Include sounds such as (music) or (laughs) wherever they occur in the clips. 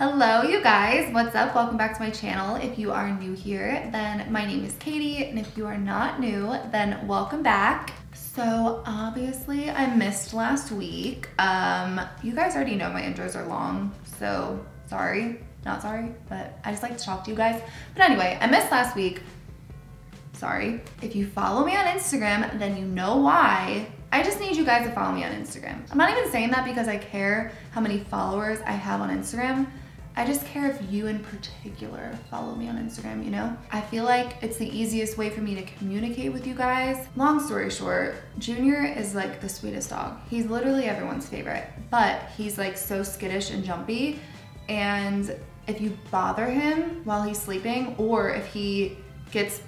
Hello you guys, what's up? Welcome back to my channel. If you are new here, then my name is Katy, and if you are not new, then welcome back. So obviously I missed last week. Um, you guys already know my intros are long, so sorry, not sorry, but I just like to talk to you guys. But anyway, I missed last week. Sorry. If you follow me on Instagram, then you know why. I just need you guys to follow me on Instagram. I'm not even saying that because I care how many followers I have on Instagram. I just care if you in particular follow me on Instagram, you know? I feel like it's the easiest way for me to communicate with you guys. Long story short, Junior is like the sweetest dog. He's literally everyone's favorite, but he's like so skittish and jumpy. And if you bother him while he's sleeping, or if he gets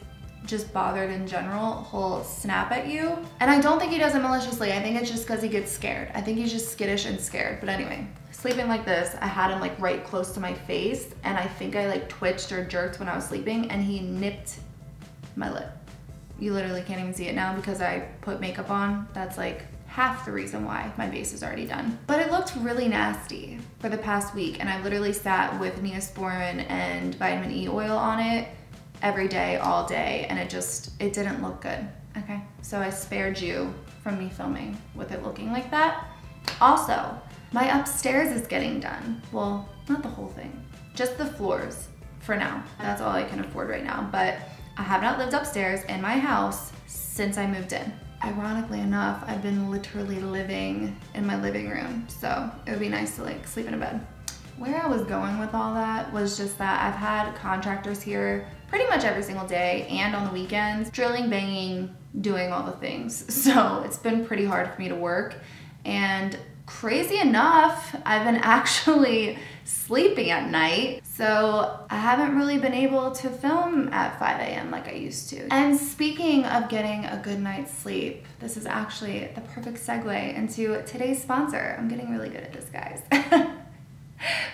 just bothered in general, he'll snap at you. And I don't think he does it maliciously. I think it's just because he gets scared. I think he's just skittish and scared. But anyway, sleeping like this, I had him like right close to my face and I think I like twitched or jerked when I was sleeping and he nipped my lip. You literally can't even see it now because I put makeup on. That's like half the reason why my base is already done. But it looked really nasty for the past week and I literally sat with Neosporin and vitamin E oil on it every day, all day, and it just, it didn't look good, okay? So I spared you from me filming with it looking like that. Also, my upstairs is getting done. Well, not the whole thing, just the floors for now. That's all I can afford right now, but I have not lived upstairs in my house since I moved in. Ironically enough, I've been literally living in my living room, so it would be nice to like sleep in a bed. Where I was going with all that was just that I've had contractors here pretty much every single day and on the weekends, drilling, banging, doing all the things. (laughs) So it's been pretty hard for me to work. And crazy enough, I've been (laughs) actually sleeping at night. So I haven't really been able to film at 5 a.m. like I used to. And speaking of getting a good night's sleep, this is actually the perfect segue into today's sponsor. I'm getting really good at this, guys. (laughs)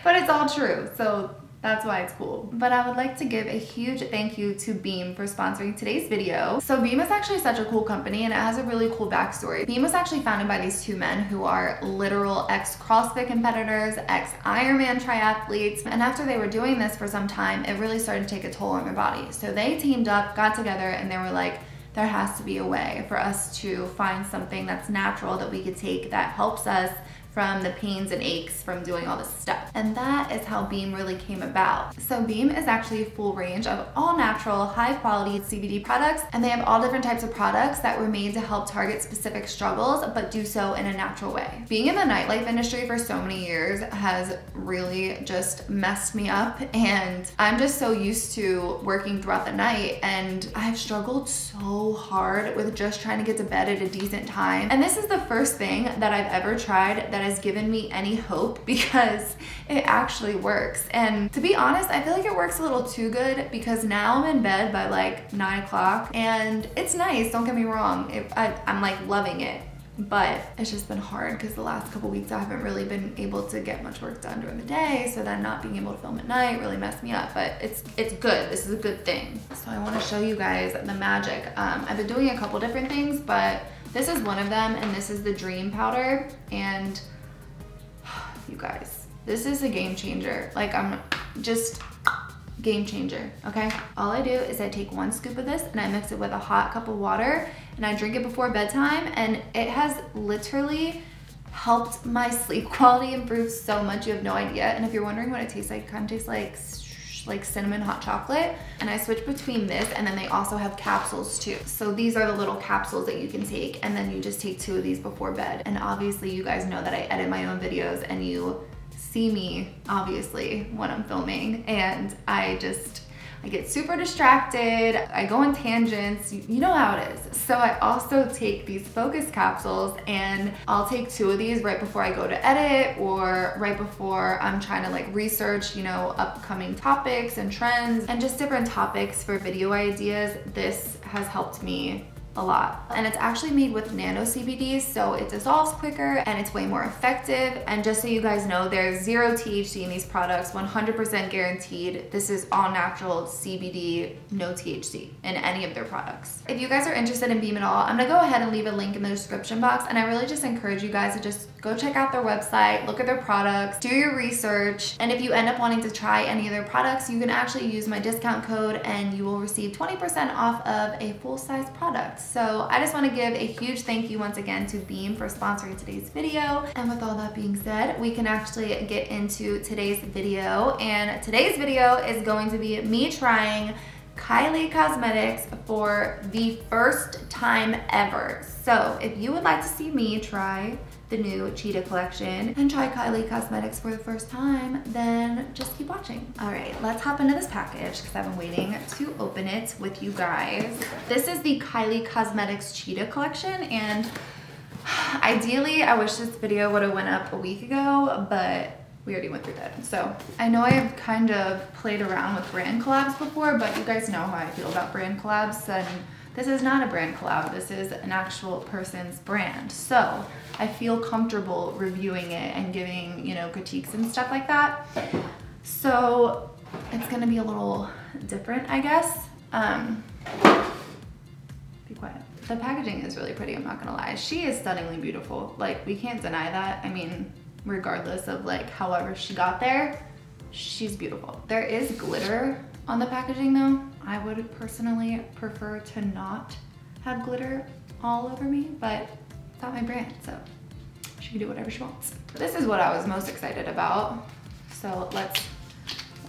but it's all true. So that's why it's cool. But I would like to give a huge thank you to Beam for sponsoring today's video. So Beam is actually such a cool company and it has a really cool backstory. Beam was actually founded by these two men who are literal ex-CrossFit competitors, ex-Ironman triathletes. And after they were doing this for some time, it really started to take a toll on their body. So they teamed up, got together, and they were like, there has to be a way for us to find something that's natural that we could take that helps us from the pains and aches from doing all this stuff. And that is how Beam really came about. So Beam is actually a full range of all natural, high quality CBD products, and they have all different types of products that were made to help target specific struggles, but do so in a natural way. Being in the nightlife industry for so many years has really just messed me up, and I'm just so used to working throughout the night, and I've struggled so hard with just trying to get to bed at a decent time. And this is the first thing that I've ever tried that has given me any hope (laughs) because it actually works. And to be honest, I feel like it works a little too good because now I'm in bed by like nine o'clock and it's nice, don't get me wrong. It, I, I'm like loving it but it's just been hard because the last couple weeks I haven't really been able to get much work done during the day so then not being able to film at night really messed me up but it's it's good this is a good thing so I want to show you guys the magic um, I've been doing a couple different things but this is one of them and this is the dream powder and you guys. This is a game changer. Like I'm just game changer, okay? All I do is I take one scoop of this and I mix it with a hot cup of water and I drink it before bedtime and it has literally helped my (laughs) sleep quality improve so much you have no idea. And if you're wondering what it tastes like, it kind of tastes like like cinnamon hot chocolate. And I switch between this and then they also have capsules too. So these are the little capsules that you can take and then you just take two of these before bed. And obviously you guys know that I edit my own videos and you see me obviously when I'm filming and I just I get super distracted, I go on tangents, you know how it is. So I also take these focus capsules and I'll take two of these right before I go to edit or right before I'm trying to like research, you know, upcoming topics and trends and just different topics for video ideas. This has helped me a lot. And it's actually made with nano CBD, so it dissolves quicker and it's way more effective. And just so you guys know, there's zero THC in these products, 100% guaranteed. This is all natural CBD, no THC in any of their products. If you guys are interested in Beam at all, I'm gonna go ahead and leave a link in the description box. And I really just encourage you guys to just go check out their website, look at their products, do your research, and if you end up wanting to try any of their products, you can actually use my discount code and you will receive 20% off of a full-size product. So I just wanna give a huge thank you once again to Beam for sponsoring today's video. And with all that being said, we can actually get into today's video. And today's video is going to be me trying Kylie Cosmetics for the first time ever. So if you would like to see me try the new Cheetah collection and try Kylie Cosmetics for the first time, then just keep watching. All right, let's hop into this package because I've been waiting to open it with you guys. This is the Kylie Cosmetics Cheetah collection and ideally I wish this video would have went up a week ago, but we already went through that. So I know I've kind of played around with brand collabs before, but you guys know how I feel about brand collabs and this is not a brand collab. This is an actual person's brand. So I feel comfortable reviewing it and giving, you know, critiques and stuff like that. So it's gonna be a little different, I guess. Um, be quiet. The packaging is really pretty, I'm not gonna lie. She is stunningly beautiful. Like, we can't deny that. I mean, regardless of like however she got there, she's beautiful. There is glitter on the packaging though. I would personally prefer to not have glitter all over me, but it's not my brand, so she can do whatever she wants. This is what I was most excited about. So let's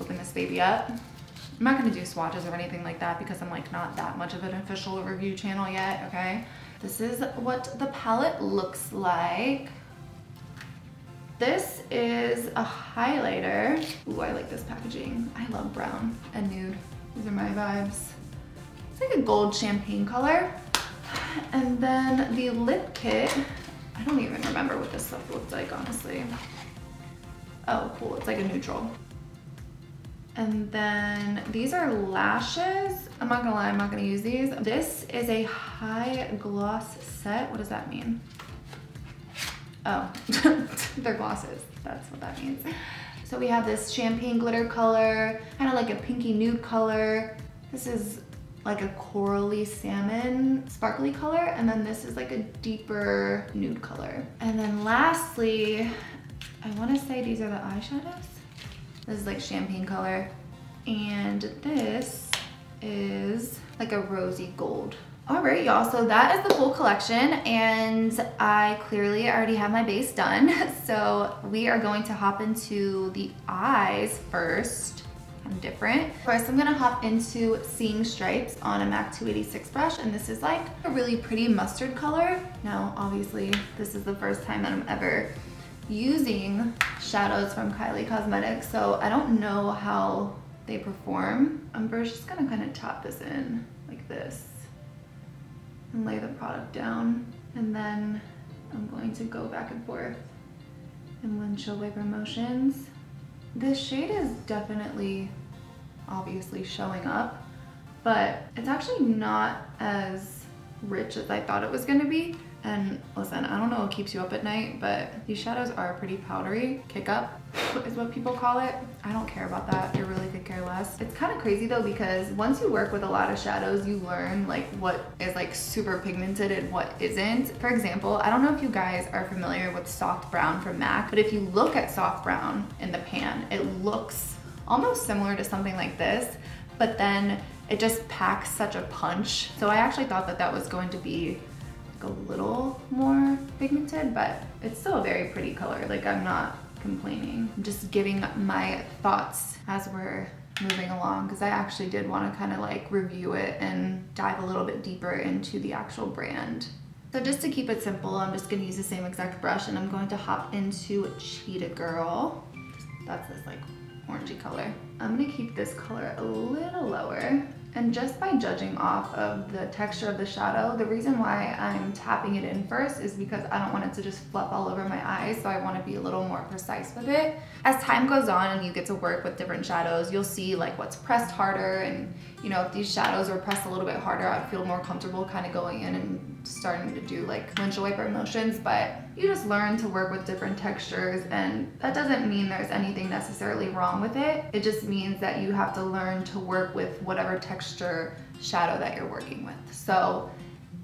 open this baby up. I'm not gonna do swatches or anything like that because I'm like not that much of an official review channel yet, okay? This is what the palette looks like. This is a highlighter. Ooh, I like this packaging. I love brown and nude. These are my vibes. It's like a gold champagne color. And then the lip kit, I don't even remember what this stuff looks like, honestly. Oh, cool, it's like a neutral. And then these are lashes. I'm not gonna lie, I'm not gonna use these. This is a high gloss set. What does that mean? Oh, (laughs) they're glosses. That's what that means. So we have this champagne glitter color, kind of like a pinky nude color. This is like a corally salmon sparkly color. And then this is like a deeper nude color. And then lastly, I wanna say these are the eyeshadows. This is like champagne color. And this is like a rosy gold all right, y'all, so that is the full collection and I clearly already have my base done. (laughs) So we are going to hop into the eyes first. I'm different. First, I'm gonna hop into Seeing Stripes on a MAC 286 brush and this is like a really pretty mustard color. Now, obviously, this is the first time that I'm ever using shadows from Kylie Cosmetics, so I don't know how they perform. Um, I'm just gonna kind of tap this in like this and lay the product down. And then I'm going to go back and forth in windshield wiper motions. This shade is definitely obviously showing up, but it's actually not as rich as I thought it was gonna be. And listen, I don't know what keeps you up at night, but these shadows are pretty powdery. Kick up is what people call it. I don't care about that. I really could care less. It's kind of crazy though because once you work with a lot of shadows, you learn like what is like super pigmented and what isn't. For example, I don't know if you guys are familiar with soft brown from MAC, but if you look at soft brown in the pan, it looks almost similar to something like this, but then it just packs such a punch. So I actually thought that that was going to be a little more pigmented, but it's still a very pretty color. Like I'm not complaining. I'm just giving my thoughts as we're moving along because I actually did want to kind of like review it and dive a little bit deeper into the actual brand. So just to keep it simple, I'm just going to use the same exact brush and I'm going to hop into Cheetah Girl. That's this like orangey color. I'm going to keep this color a little lower and just by judging off of the texture of the shadow, the reason why I'm tapping it in first is because I don't want it to just fluff all over my eyes, so I want to be a little more precise with it. As time goes on and you get to work with different shadows, you'll see like what's pressed harder and you know, if these shadows are pressed a little bit harder, I'd feel more comfortable kind of going in and starting to do like windshield wiper motions, but you just learn to work with different textures and that doesn't mean there's anything necessarily wrong with it. It just means that you have to learn to work with whatever texture shadow that you're working with. So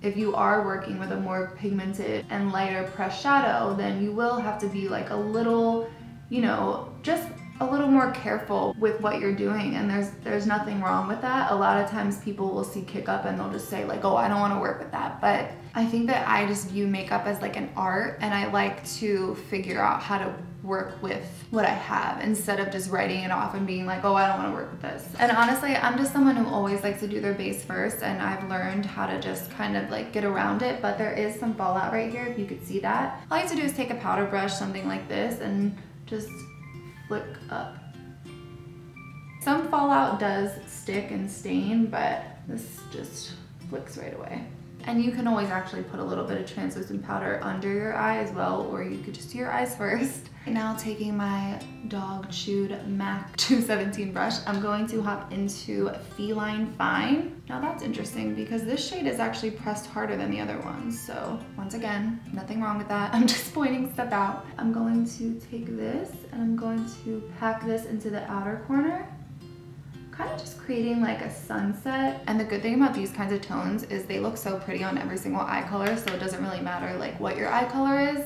if you are working with a more pigmented and lighter pressed shadow, then you will have to be like a little, you know, just a little more careful with what you're doing and there's there's nothing wrong with that. A lot of times people will see kick up and they'll just say like, "Oh, I don't want to work with that." But I think that I just view makeup as like an art and I like to figure out how to work with what I have instead of just writing it off and being like, oh, I don't want to work with this. And honestly, I'm just someone who always likes to do their base first and I've learned how to just kind of like get around it, but there is some fallout right here if you could see that. All you have to do is take a powder brush, something like this, and just flick up. Some fallout does stick and stain, but this just flicks right away. And you can always actually put a little bit of translucent powder under your eye as well, or you could just do your eyes (laughs) first. Now taking my dog chewed MAC (laughs) 217 brush, I'm going to hop into Feline Fine. Now that's interesting because this shade is actually pressed harder than the other ones. So once again, nothing wrong with that. (laughs) I'm just pointing stuff out. I'm going to take this and I'm going to pack this into the outer corner kind of just creating like a sunset. And the good thing about these kinds of tones is they look so pretty on every single eye color, so it doesn't really matter like what your eye color is.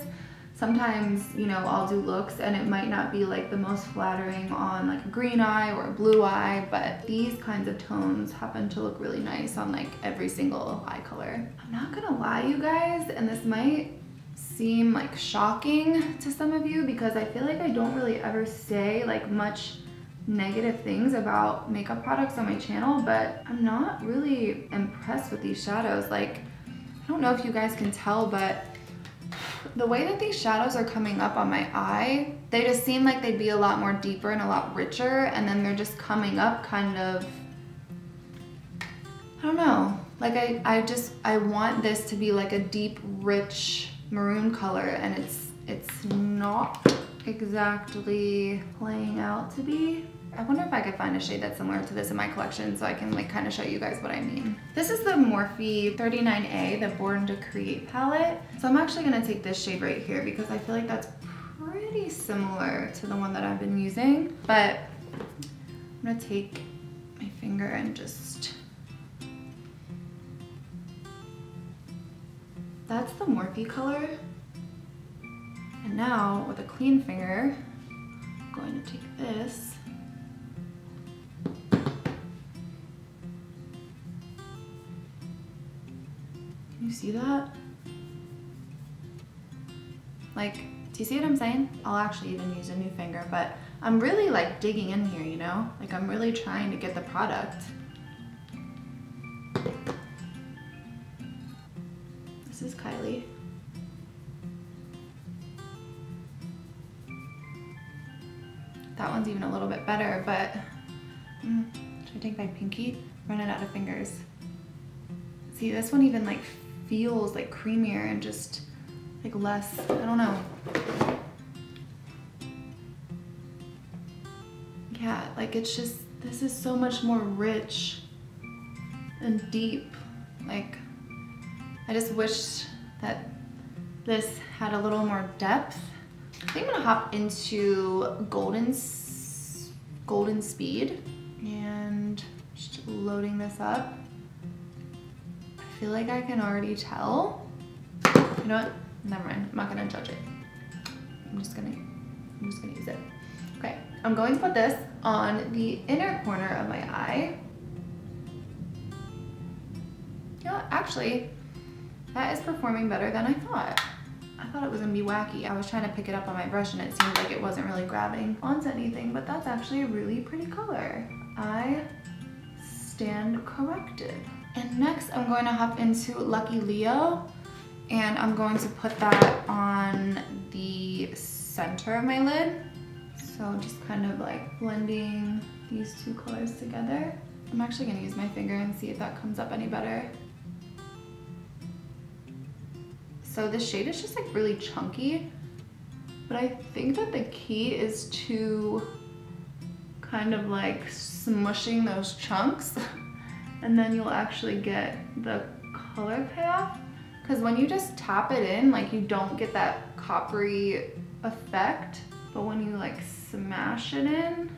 Sometimes, you know, I'll do looks and it might not be like the most flattering on like a green eye or a blue eye, but these kinds of tones happen to look really nice on like every single eye color. I'm not gonna lie, you guys, and this might seem like shocking to some of you because I feel like I don't really ever say like much negative things about makeup products on my channel, but I'm not really impressed with these shadows. Like, I don't know if you guys can tell, but the way that these shadows are coming up on my eye, they just seem like they'd be a lot more deeper and a lot richer, and then they're just coming up kind of, I don't know. Like I, I just, I want this to be like a deep, rich maroon color, and it's, it's not exactly playing out to be. I wonder if I could find a shade that's similar to this in my collection so I can like kind of show you guys what I mean. This is the Morphe 39A, the Born to Create palette. So I'm actually gonna take this shade right here because I feel like that's pretty similar to the one that I've been using. But I'm gonna take my finger and just, that's the Morphe color. And now with a clean finger, I'm going to take this you see that? Like, do you see what I'm saying? I'll actually even use a new finger, but I'm really like digging in here, you know? Like I'm really trying to get the product. This is Kylie. That one's even a little bit better, but mm, should I take my pinky? Running out of fingers. See, this one even like feels like creamier and just like less, I don't know. Yeah, like it's just, this is so much more rich and deep. Like, I just wish that this had a little more depth. I think I'm gonna hop into Golden, Golden Speed and just loading this up feel like I can already tell. You know what? Never mind. I'm not gonna judge it. I'm just gonna, I'm just gonna use it. Okay, I'm going to put this on the inner corner of my eye. You know what? Actually, that is performing better than I thought. I thought it was gonna be wacky. I was trying to pick it up on my brush and it seemed like it wasn't really grabbing onto anything, but that's actually a really pretty color. I stand corrected. And next I'm going to hop into Lucky Leo and I'm going to put that on the center of my lid. So just kind of like blending these two colors together. I'm actually gonna use my finger and see if that comes up any better. So this shade is just like really chunky, but I think that the key is to kind of like smushing those chunks (laughs) and then you'll actually get the color payoff. Because when you just tap it in, like you don't get that coppery effect, but when you like smash it in,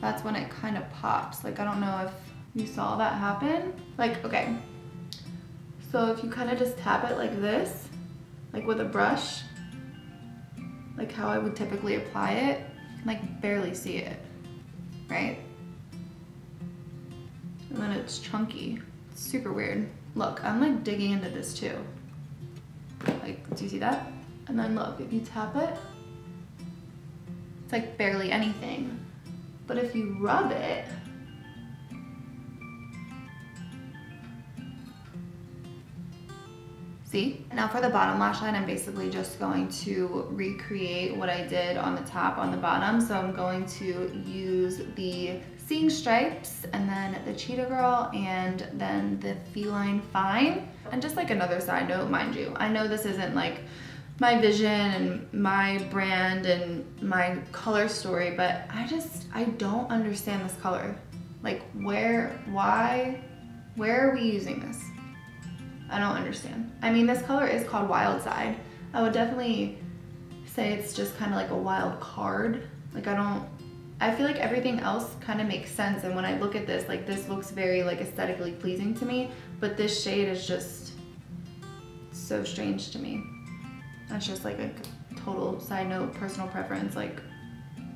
that's when it kind of pops. Like, I don't know if you saw that happen. Like, okay, So if you kind of just tap it like this, like with a brush, like how I would typically apply it, like barely see it, right? And then it's chunky. It's super weird. Look, I'm like digging into this too. Like, do you see that? And then look, if you tap it, it's like barely anything. But if you rub it, See? Now for the bottom lash line, I'm basically just going to recreate what I did on the top on the bottom. So I'm going to use the Seeing Stripes and then the Cheetah Girl and then the Feline Fine. And just like another side note, mind you, I know this isn't like my vision and my brand and my color story, but I just, I don't understand this color. Like where, why, where are we using this? I don't understand. I mean, this color is called Wild Side. I would definitely say it's just kind of like a wild card. Like I don't, I feel like everything else kind of makes sense. And when I look at this, like this looks very like aesthetically pleasing to me, but this shade is just so strange to me. That's just like a total side note, personal preference, like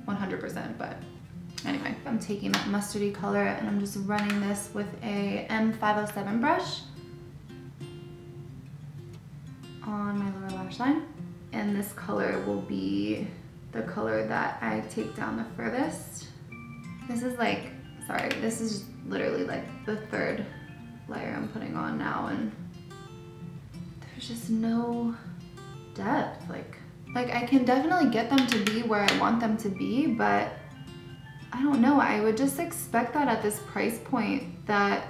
100%, but anyway. I'm taking that mustardy color and I'm just running this with a M507 brush on my lower lash line. And this color will be the color that I take down the furthest. This is like, sorry, this is literally like the third layer I'm putting on now and there's just no depth. Like, like I can definitely get them to be where I want them to be, but I don't know, I would just expect that at this price point that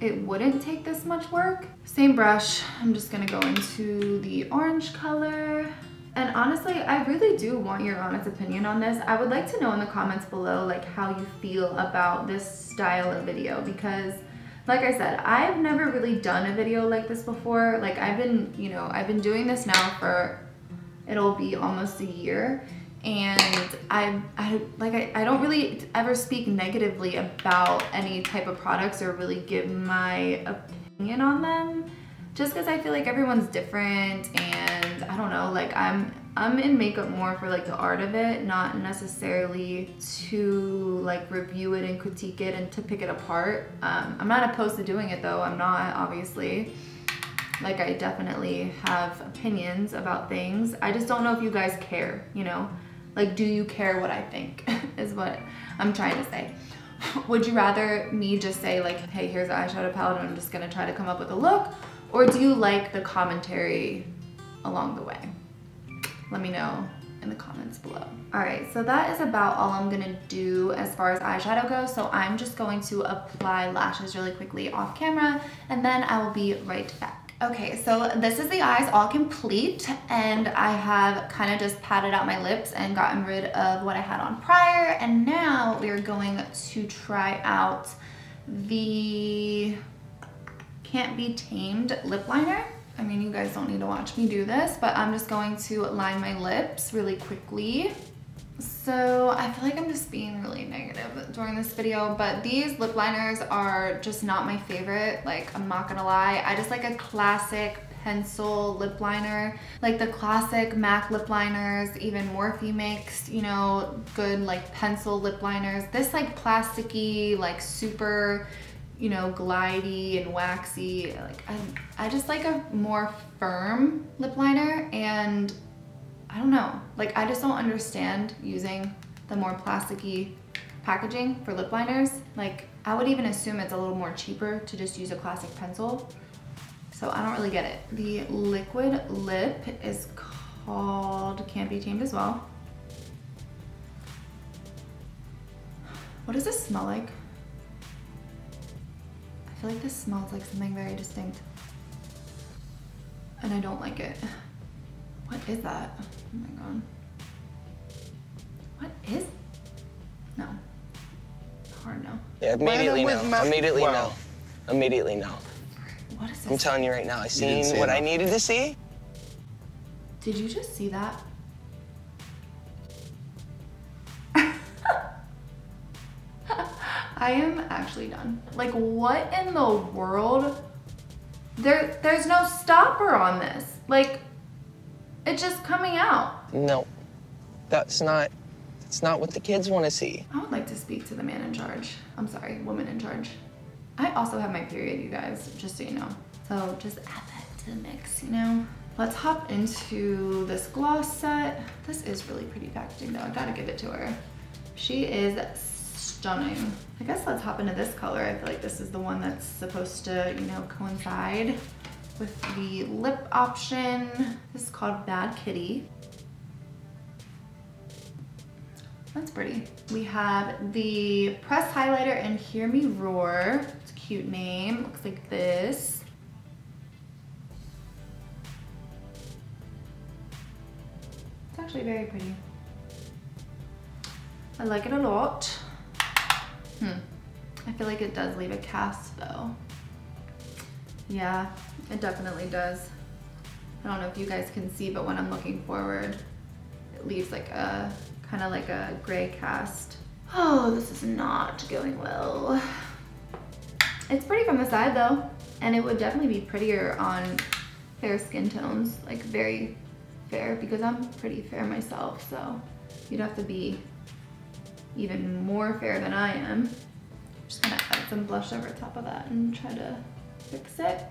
it wouldn't take this much work. Same brush, I'm just gonna go into the orange color. And honestly, I really do want your honest opinion on this. I would like to know in the comments below like how you feel about this style of video because like I said, I've never really done a video like this before. Like I've been, you know, I've been doing this now for, it'll be almost a year and I, I like I, I don't really ever speak negatively about any type of products or really give my opinion on them just because I feel like everyone's different and I don't know like I'm I'm in makeup more for like the art of it not necessarily to like review it and critique it and to pick it apart um, I'm not opposed to doing it though I'm not obviously like I definitely have opinions about things I just don't know if you guys care you know like, do you care what I think (laughs) is what I'm trying to say. Would you rather me just say like, hey, here's an eyeshadow palette and I'm just gonna try to come up with a look? Or do you like the commentary along the way? Let me know in the comments below. All right, so that is about all I'm gonna do as far as eyeshadow goes. So I'm just going to apply lashes really quickly off camera and then I will be right back. Okay, so this is the eyes all complete and I have kind of just patted out my lips and gotten rid of what I had on prior and now we are going to try out the Can't Be Tamed lip liner. I mean, you guys don't need to watch me do this, but I'm just going to line my lips really quickly. So I feel like I'm just being really negative during this video, but these lip liners are just not my favorite. Like, I'm not gonna lie. I just like a classic pencil lip liner. Like the classic MAC lip liners, even Morphe makes, you know, good like pencil lip liners. This like plasticky, like super, you know, glidey and waxy. Like I, I just like a more firm lip liner and I don't know. Like, I just don't understand using the more plasticky packaging for lip liners. Like, I would even assume it's a little more cheaper to just use a classic pencil. So I don't really get it. The liquid lip is called Can't Be Tamed as well. What does this smell like? I feel like this smells like something very distinct. And I don't like it. What is that? Oh my god. What is? No. Hard no. Yeah, immediately no. Immediately no. Immediately no. What is this? I'm telling you right now, I seen what I needed to see. Did you just see that? I am actually done. Like, what in the world there there's no stopper on this. Like, it's just coming out. No, that's not, that's not what the kids want to see. I would like to speak to the man in charge. I'm sorry, woman in charge. I also have my period, you guys, just so you know. So just add that to the mix, you know? Let's hop into this gloss set. This is really pretty packaging though. I gotta give it to her. She is stunning. I guess let's hop into this color. I feel like this is the one that's supposed to, you know, coincide with the lip option. This is called Bad Kitty. That's pretty. We have the press highlighter and Hear Me Roar. It's a cute name. Looks like this. It's actually very pretty. I like it a lot. Hmm. I feel like it does leave a cast though. Yeah, it definitely does. I don't know if you guys can see, but when I'm looking forward, it leaves like a kind of like a gray cast. Oh, this is not going well. It's pretty from the side though, and it would definitely be prettier on fair skin tones, like very fair, because I'm pretty fair myself, so you'd have to be even more fair than I am. Just gonna add some blush over top of that and try to fix it.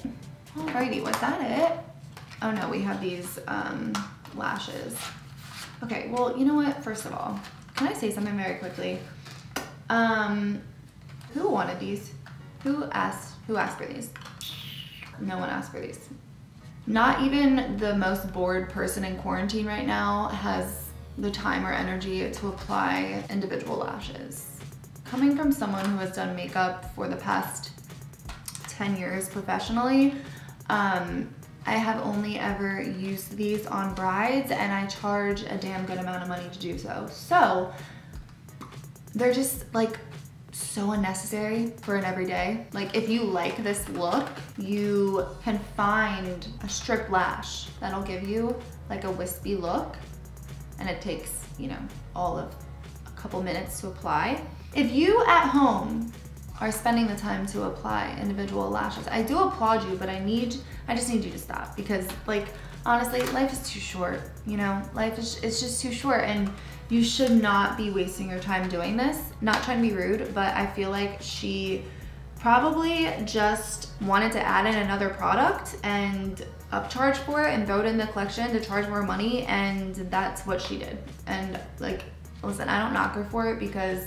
Alrighty, was that it? Oh no, we have these um, lashes. Okay, well, you know what? First of all, can I say something very quickly? Um, who wanted these? Who asked, who asked for these? No one asked for these. Not even the most bored person in quarantine right now has the time or energy to apply individual lashes. Coming from someone who has done makeup for the past 10 years professionally, um, I have only ever used these on brides and I charge a damn good amount of money to do so. So they're just like so unnecessary for an everyday. Like if you like this look, you can find a strip lash that'll give you like a wispy look and it takes, you know, all of a couple minutes to apply. If you at home are spending the time to apply individual lashes. I do applaud you, but I need, I just need you to stop because like, honestly, life is too short, you know? Life is, it's just too short and you should not be wasting your time doing this. Not trying to be rude, but I feel like she probably just wanted to add in another product and upcharge for it and throw it in the collection to charge more money and that's what she did. And like, listen, I don't knock her for it because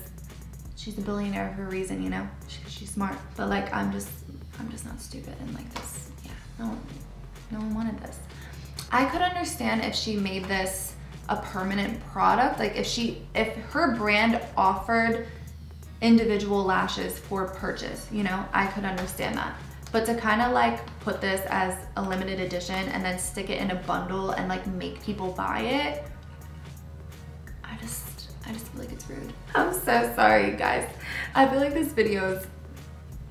she's a billionaire for a reason, you know? She, she's smart. But like, I'm just, I'm just not stupid and like this, yeah, no, no one wanted this. I could understand if she made this a permanent product. Like if she, if her brand offered individual lashes for purchase, you know, I could understand that. But to kind of like put this as a limited edition and then stick it in a bundle and like make people buy it, I just, I just feel like it's rude. (laughs) I'm so sorry, guys. I feel like this video is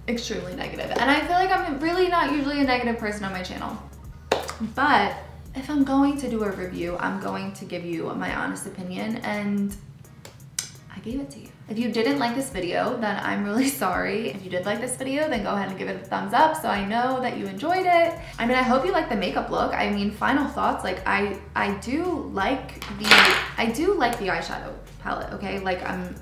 extremely negative, and I feel like I'm really not usually a negative person on my channel. But if I'm going to do a review, I'm going to give you my honest opinion, and I gave it to you. If you didn't like this video, then I'm really (laughs) sorry. If you did like this video, then go ahead and give it a thumbs up so I know that you enjoyed it. I mean, I hope you like the makeup look. I mean, final thoughts, like I, I do like the, I do like the eyeshadow palette, okay? Like I'm,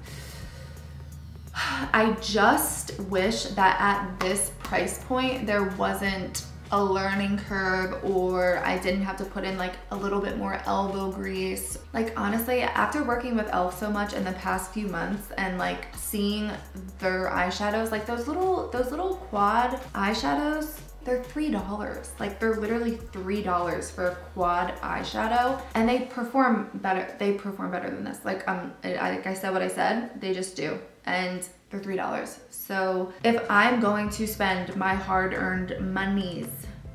(sighs) I just wish that at this price point, there wasn't a learning curve or I didn't have to put in like a little bit more elbow grease. Like honestly, after working with e.l.f. so much in the past few months and like seeing their eyeshadows, like those little, those little quad eyeshadows, they're $3. Like they're literally $3 for a quad eyeshadow and they perform better. They perform better than this. Like, um, I, like I said what I said, they just do. And they're $3. So if I'm going to spend my hard-earned monies,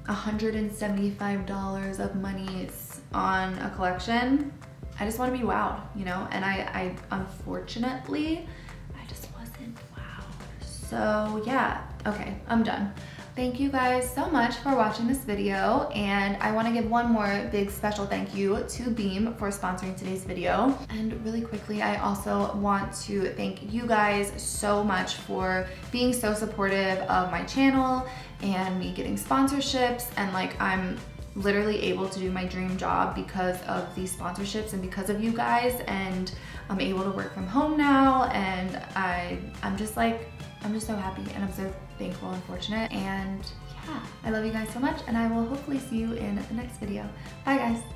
$175 of monies on a collection, I just want to be wowed, you know? And I, I unfortunately, I just wasn't wowed. So yeah, okay, I'm done. Thank you guys so much for watching this video and I want to give one more big special thank you to Beam for sponsoring today's video. And really quickly, I also want to thank you guys so much for being so supportive of my channel and me getting sponsorships and like I'm literally able to do my dream job because of these sponsorships and because of you guys and I'm able to work from home now and I I'm just like I'm just so happy and I'm so thankful and fortunate and yeah I love you guys so much and I will hopefully see you in the next video. Bye guys